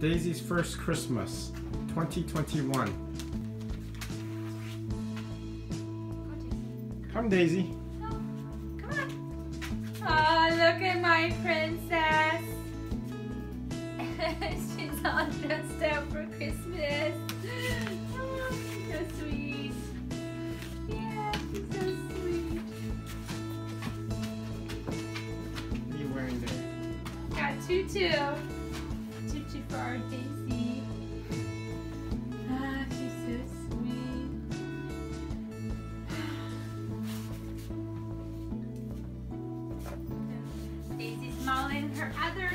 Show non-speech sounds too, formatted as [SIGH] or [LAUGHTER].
Daisy's first Christmas, 2021. Come, Daisy. Come on. Oh, look at my princess. [LAUGHS] She's all dressed up for Christmas. Oh, so sweet. Yeah, she's so sweet. What are you wearing there? Got tutu for our Daisy. Ah, she's so sweet. Daisy's mauling her other